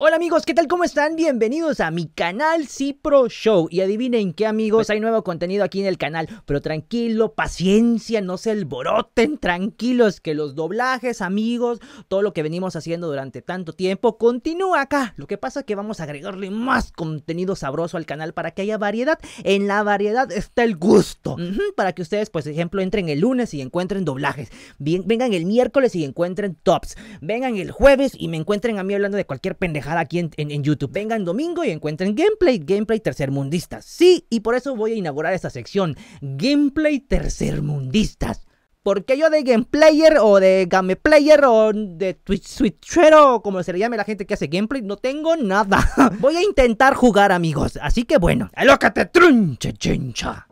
Hola amigos, ¿qué tal? ¿Cómo están? Bienvenidos a mi canal Cipro Show. Y adivinen qué amigos, pues hay nuevo contenido aquí en el canal. Pero tranquilo, paciencia, no se alboroten, tranquilos, que los doblajes, amigos, todo lo que venimos haciendo durante tanto tiempo, continúa acá. Lo que pasa es que vamos a agregarle más contenido sabroso al canal para que haya variedad. En la variedad está el gusto. para que ustedes, pues, ejemplo, entren el lunes y encuentren doblajes. Bien, vengan el miércoles y encuentren tops. Vengan el jueves y me encuentren a mí hablando de cualquier pendeja aquí en, YouTube. Vengan domingo y encuentren gameplay, gameplay tercermundistas. Sí, y por eso voy a inaugurar esta sección, gameplay tercermundistas. Porque yo de gameplayer o de gameplayer o de Twitch switchero, como se le llame la gente que hace gameplay, no tengo nada. Voy a intentar jugar, amigos. Así que bueno, alócate trunche chincha.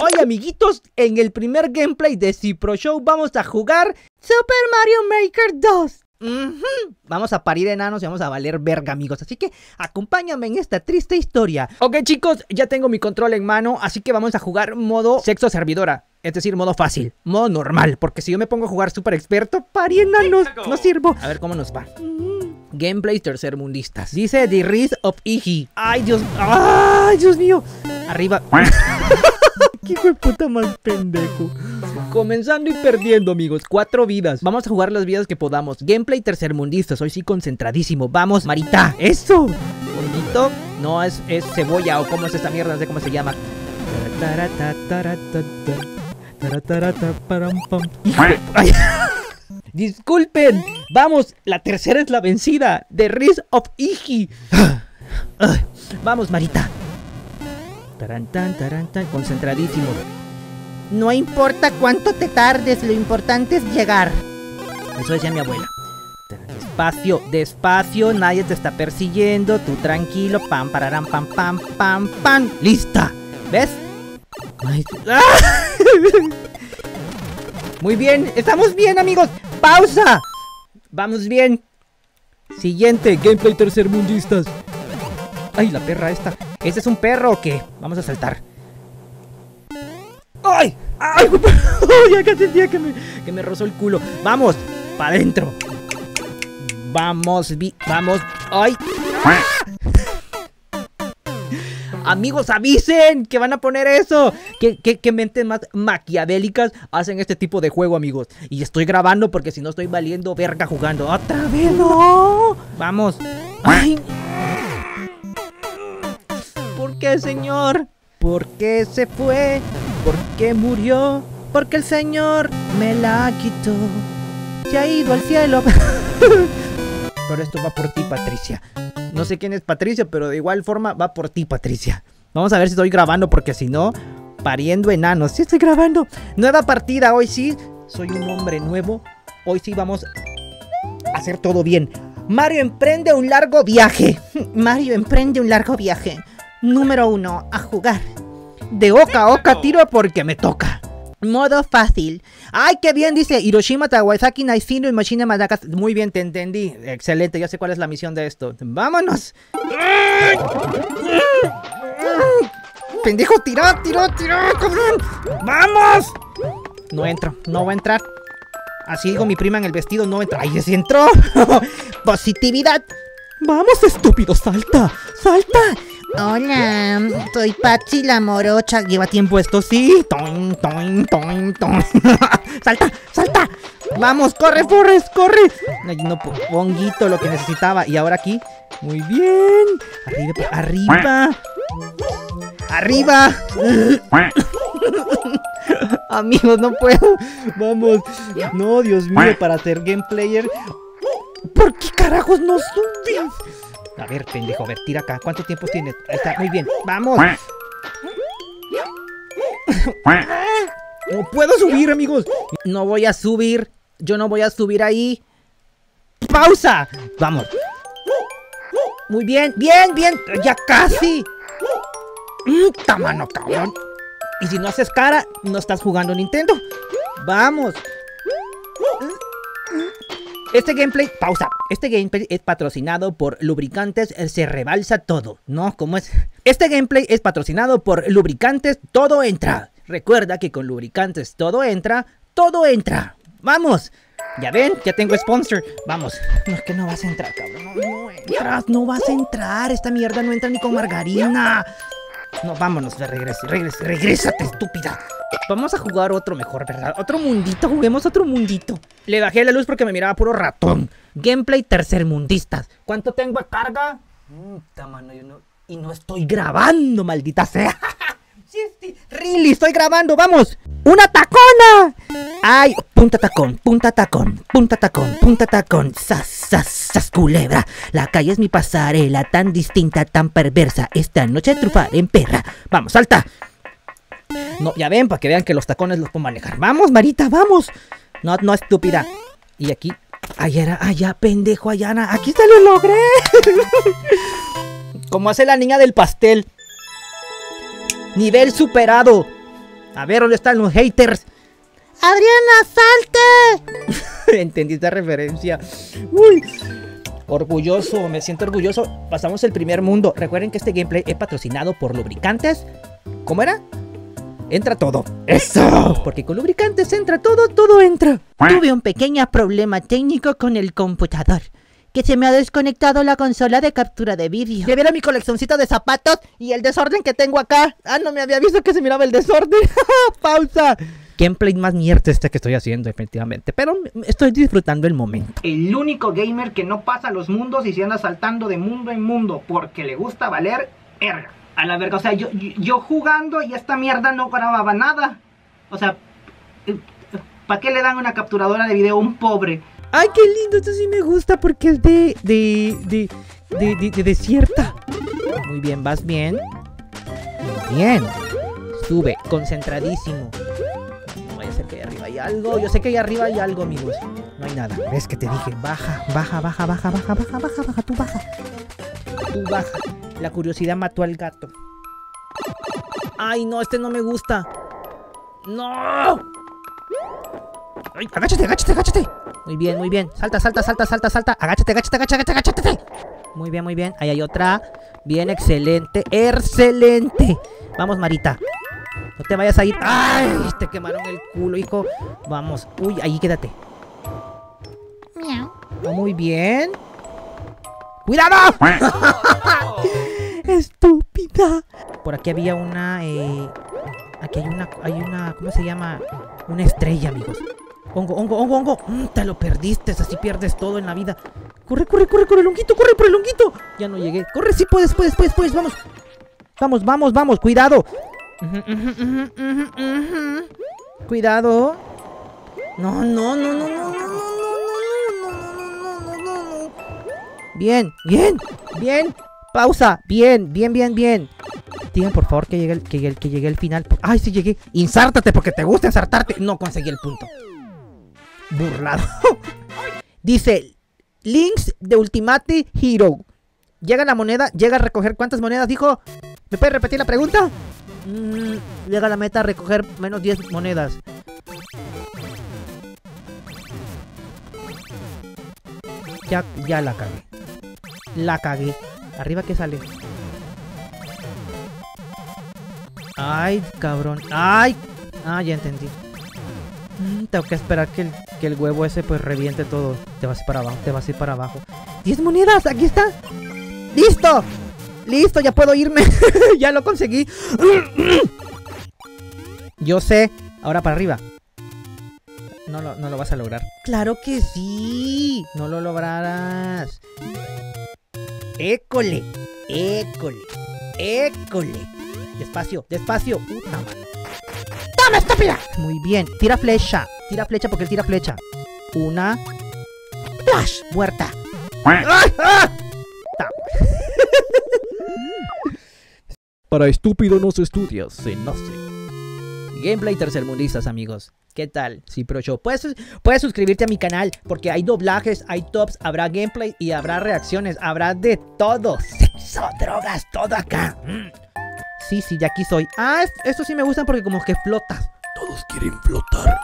Hoy amiguitos, en el primer gameplay de Cipro Show vamos a jugar Super Mario Maker 2. Vamos a parir enanos y vamos a valer verga, amigos. Así que acompáñame en esta triste historia. Ok, chicos, ya tengo mi control en mano. Así que vamos a jugar modo sexo servidora. Es decir, modo fácil, modo normal. Porque si yo me pongo a jugar super experto, parí enanos, no sirvo. A ver cómo nos va. Gameplay tercermundistas. Dice The Riz of Iggy. Ay, Dios. Ay, Dios mío. Arriba. ¿Qué hijo de puta más pendejo? Comenzando y perdiendo, amigos. Cuatro vidas. Vamos a jugar las vidas que podamos. Gameplay tercermundista. Soy sí concentradísimo. Vamos, Marita. ¡Eso! Bonito. No, es, es cebolla o cómo es esta mierda. No sé cómo se llama. Disculpen. Vamos, la tercera es la vencida. The Riz of Iggy. Vamos, Marita. Tarantán, tarantán, concentradísimo. No importa cuánto te tardes, lo importante es llegar. Eso decía mi abuela. Despacio, despacio, nadie te está persiguiendo, tú tranquilo, pam, pararán, pam, pam, pam, pam, lista. ¿Ves? ¡ah! Muy bien, estamos bien amigos. Pausa. Vamos bien. Siguiente, gameplay tercermundistas. Ay, la perra esta. ¿Este es un perro o qué? Vamos a saltar. ¡Ay! ¡Ay! ya casi sentía que me, que me rozó el culo. ¡Vamos! ¡Para adentro! Vamos, vi vamos. ¡Ay! Amigos, avisen que van a poner eso. ¿Qué, qué, mentes más maquiavélicas hacen este tipo de juego, amigos? Y estoy grabando porque si no estoy valiendo verga jugando. ¡Otra vez no! Vamos. ¡Ay! Señor? ¿Por qué se fue? ¿Por qué murió? Porque el Señor me la quitó. Se ha ido al cielo. pero esto va por ti, Patricia. No sé quién es Patricia, pero de igual forma va por ti, Patricia. Vamos a ver si estoy grabando, porque si no, pariendo enanos. Sí estoy grabando. Nueva partida, hoy sí. Soy un hombre nuevo. Hoy sí vamos a hacer todo bien. Mario emprende un largo viaje. Mario emprende un largo viaje. Número 1. A jugar. De oca a oca tiro porque me toca. Modo fácil. Ay, qué bien, dice Hiroshima, Tawasaki, Naisino y Machine Madagascar. Muy bien, te entendí. Excelente, ya sé cuál es la misión de esto. ¡Vámonos! ¡Pendejo, tira, tira, tira, cabrón! ¡Vamos! No entro, no voy a entrar. Así digo mi prima en el vestido, no entra. ¡Ay, sí entró! ¡Positividad! ¡Vamos, estúpido! ¡Salta! ¡Salta! Hola, soy Pachi la morocha. Lleva tiempo esto, sí. Toin, toin, toin, toin. salta, salta. Vamos, corre, Forrest, corre. No, ponguito lo que necesitaba. Y ahora aquí. Muy bien. Arriba, arriba. Arriba. Amigos, no puedo. Vamos. No, Dios mío, para ser gameplayer. ¿Por qué carajos no subes? A ver, pendejo, a ver, tira acá. ¿Cuánto tiempo tienes? Ahí está, muy bien. ¡Vamos! No puedo subir, amigos. No voy a subir. Yo no voy a subir ahí. ¡Pausa! Vamos. Muy bien, bien, bien. Ya casi. Tamano, cabrón. Y si no haces cara, no estás jugando Nintendo. Vamos. Este gameplay, pausa. Este gameplay es patrocinado por Lubricantes Se Rebalsa Todo. ¿No? ¿Cómo es? Este gameplay es patrocinado por Lubricantes Todo Entra. Recuerda que con Lubricantes Todo Entra, todo entra. ¡Vamos! Ya ven, ya tengo sponsor. Vamos. No es que no vas a entrar, cabrón. No, entras, no vas a entrar. Esta mierda no entra ni con margarina. No, vámonos, de regreso, regreso, regrésate, estúpida. Vamos a jugar otro mejor, ¿verdad? Otro mundito, juguemos otro mundito. Le bajé la luz porque me miraba puro ratón. Gameplay tercermundistas. ¿Cuánto tengo de carga? Puta, mano, yo no... Y no estoy grabando, maldita sea. sí, sí, really, estoy grabando, vamos. ¡Una tacona! ¡Ay! Punta tacón, punta tacón, punta tacón, punta tacón, sas, sas, sas, culebra. La calle es mi pasarela, tan distinta, tan perversa. Esta noche trufar en perra. Vamos, salta. No, ya ven, para que vean que los tacones los puedo manejar. Vamos, Marita, vamos. No, no, estúpida. Y aquí. Allá, allá, pendejo, Ayana. Aquí se lo logré. Como hace la niña del pastel. Nivel superado. A ver, ¿dónde están los haters? ¡Adriana, salte! Entendí esta referencia. Uy. Orgulloso, me siento orgulloso. Pasamos el primer mundo. Recuerden que este gameplay es patrocinado por lubricantes. ¿Cómo era? Entra todo. ¡Eso! Porque con lubricantes entra todo, todo entra. Tuve un pequeño problema técnico con el computador. Que se me ha desconectado la consola de captura de vídeo. Que viera mi coleccioncita de zapatos y el desorden que tengo acá. Ah, no me había visto que se miraba el desorden. ¡Pausa! Gameplay más mierda este que estoy haciendo, efectivamente. Pero estoy disfrutando el momento. El único gamer que no pasa los mundos y se anda saltando de mundo en mundo porque le gusta valer erga. A la verga, o sea, yo, yo jugando y esta mierda no grababa nada. O sea, ¿para qué le dan una capturadora de video a un pobre? ¡Ay, qué lindo! Esto sí me gusta porque es de... de... de... de, de, de desierta. Muy bien, vas bien. Bien. Sube, concentradísimo. No vaya a ser que ahí arriba hay algo. Yo sé que ahí arriba hay algo, amigos. No hay nada. ¿Ves que te dije? Baja, baja, baja, baja, baja, baja, baja, baja, tú baja. Tú baja. La curiosidad mató al gato. Ay, no, este no me gusta. ¡No! Ay, agáchate, agáchate, agáchate. Muy bien, muy bien. Salta, salta, salta, salta, salta. Agáchate, agáchate, agáchate, agáchate. Muy bien, muy bien. Ahí hay otra. Bien, excelente. ¡Excelente! Vamos, Marita. No te vayas a ir. ¡Ay! Te quemaron el culo, hijo. Vamos. Uy, ahí quédate. Miau. Oh, muy bien. ¡Cuidado! Estúpida. Por aquí había una. Eh, aquí hay una. Hay una. ¿Cómo se llama? Una estrella, amigos. Hongo, hongo, hongo, hongo. Mm, te lo perdiste. Así pierdes todo en la vida. Corre, corre, corre, corre, longuito, corre por el longuito. Ya no llegué. Corre, sí puedes, puedes, puedes, puedes. Vamos. Vamos, vamos, vamos. Cuidado. Ujú, ujú, ujú, ujú, ujú. Cuidado. No, no, no, no, no, no, no, no, no, no, no, no, no. Bien, bien, bien. Pausa. Bien, bien, bien, bien. Digan por favor que llegue el, que, llegue- que llegue el final. Ay, sí llegué. Insártate porque te gusta ensartarte. No conseguí el punto. Burlado. Dice Links de Ultimate Hero. Llega la moneda, llega a recoger cuántas monedas, dijo. ¿Me puede repetir la pregunta? Mm, llega la meta a recoger menos 10 monedas. Ya, ya la cagué. La cagué. Arriba que sale. Ay, cabrón. Ay. Ah, ya entendí. Mm, tengo que esperar que el, que el huevo ese pues reviente todo. Te vas para abajo, te vas a ir para abajo. ¡10 monedas! ¡Aquí está! ¡Listo! ¡Listo! Ya puedo irme. ya lo conseguí. Yo sé. Ahora para arriba. No lo, no lo vas a lograr. ¡Claro que sí! No lo lograrás. ¡École! ¡École! ¡École! Despacio, despacio. Puta mano. ¡Toma, estúpida! Muy bien. Tira flecha. Tira flecha porque él tira flecha. Una. ¡Flash! Muerta. ¡Ay! ¡Ah! Ta- Para estúpido no se estudia, se nace. Gameplay tercermundistas, amigos. ¿Qué tal? Sí, Pro Show. Puedes, puedes suscribirte a mi canal porque hay doblajes, hay tops, habrá gameplay y habrá reacciones. Habrá de todo. Sexo, drogas, todo acá. Mm. Sí, sí, ya aquí soy. Ah, es- estos sí me gustan porque como que flotas. Todos quieren flotar.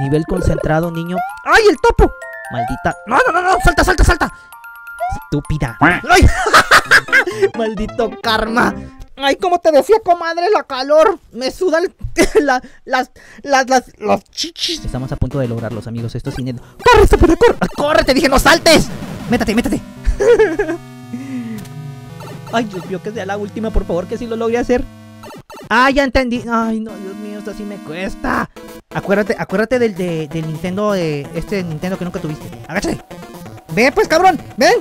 Nivel concentrado, niño. ¡Ay, el topo! Maldita. No, no, no, no. Salta, salta, salta. Estúpida. ¡Ay! Maldito karma. Ay, como te decía, comadre, la calor. Me sudan la- las, las, las, los chichis. Estamos a punto de lograrlos, amigos. Esto es inédito. ¡Corre, estúpido, corre! ¡Corre! Te dije, no saltes. Métate, métate. Ay, Dios mío, que sea la última, por favor, que sí lo logre hacer. Ah, ya entendí. Ay, no, Dios mío, esto sí me cuesta. Acuérdate, acuérdate del, de- del Nintendo, de este Nintendo que nunca tuviste. Agáchate. Ven, pues, cabrón. Ven.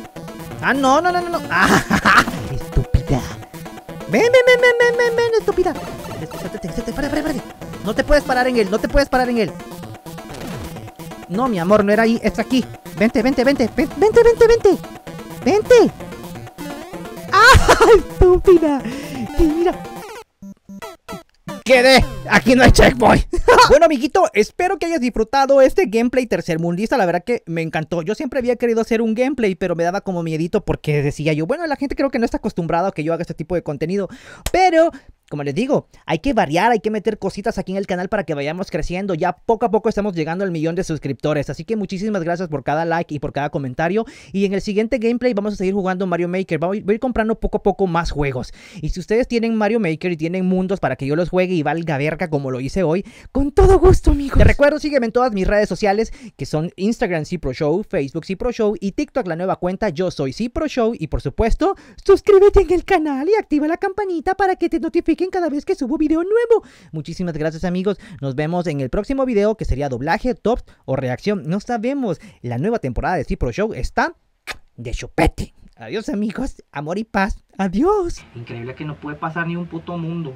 Ah, no, no, no, no, no. Ah. Ven, ven, ven, ven, ven, ven, estúpida. No te puedes parar en él, no te puedes parar en él. No, mi amor, no era ahí, es aquí. Vente, vente, vente, ven- vente, vente, vente. Vente. ¡Ah, estúpida! Y mira. Quedé. Aquí no hay checkpoint. bueno, amiguito, espero que hayas disfrutado este gameplay tercermundista. La verdad que me encantó. Yo siempre había querido hacer un gameplay, pero me daba como miedito porque decía yo, bueno, la gente creo que no está acostumbrada a que yo haga este tipo de contenido. Pero como les digo, hay que variar, hay que meter cositas aquí en el canal para que vayamos creciendo. Ya poco a poco estamos llegando al millón de suscriptores. Así que muchísimas gracias por cada like y por cada comentario. Y en el siguiente gameplay vamos a seguir jugando Mario Maker. Voy a ir comprando poco a poco más juegos. Y si ustedes tienen Mario Maker y tienen mundos para que yo los juegue y valga verga como lo hice hoy, con todo gusto, amigos. Te recuerdo, sígueme en todas mis redes sociales, que son Instagram Cipro Show, Facebook Cipro Show y TikTok, la nueva cuenta Yo Soy Cipro Show. Y por supuesto, suscríbete en el canal y activa la campanita para que te notifiquen cada vez que subo video nuevo. Muchísimas gracias, amigos. Nos vemos en el próximo video, que sería doblaje, top o reacción. No sabemos. La nueva temporada de Cipro Show está de chupete. Adiós, amigos. Amor y paz. Adiós. Increíble que no puede pasar ni un puto mundo.